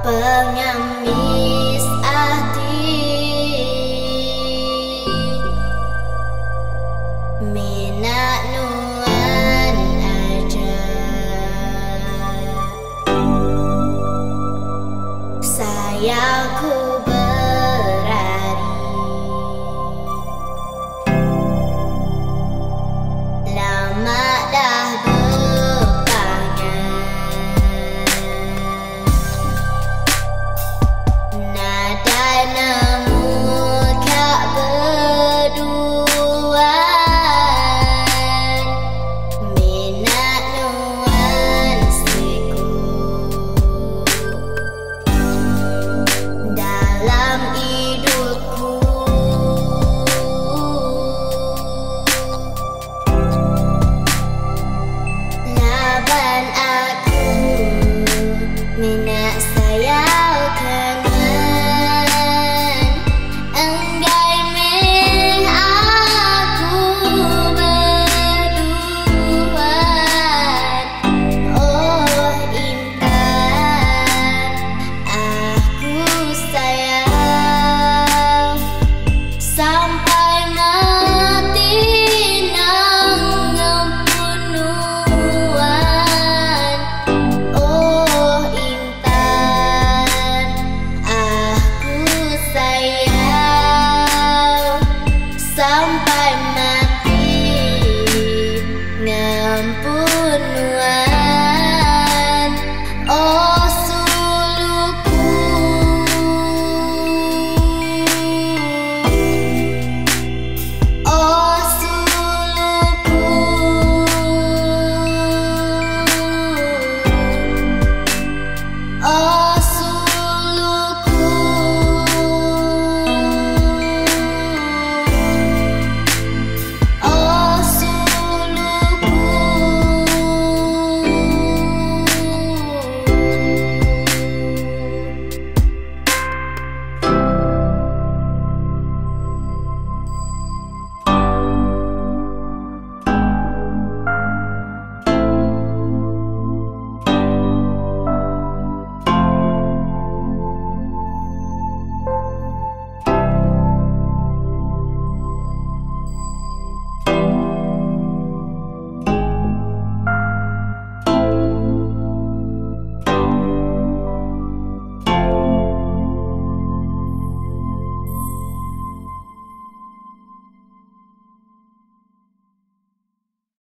pengemis hati